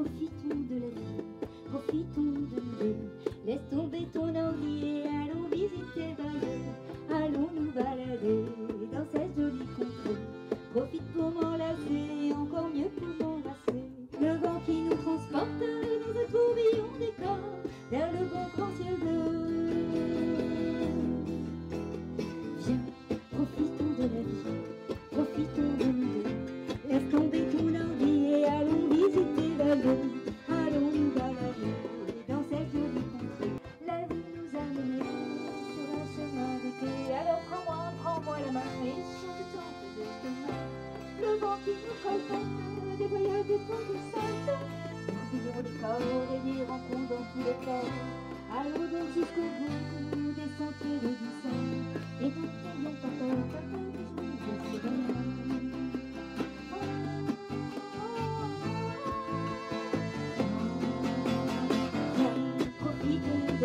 profitons de la vie, profitons de nous. Laisse tomber ton ordi et allons visiter. Allons-nous la vie, dans cette vie contrée, la vie nous a menés sur un chemin de d'été. Alors prends-moi, prends-moi la main, les chante de temps que vous le vent qui nous le des voyages de poids du sol, un pays où l'école aurait rencontres dans tous les cas. Allons jusqu'au bout.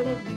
করে